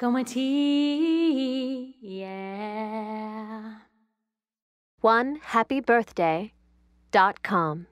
mama tea, yeah. One happy birthday dot com.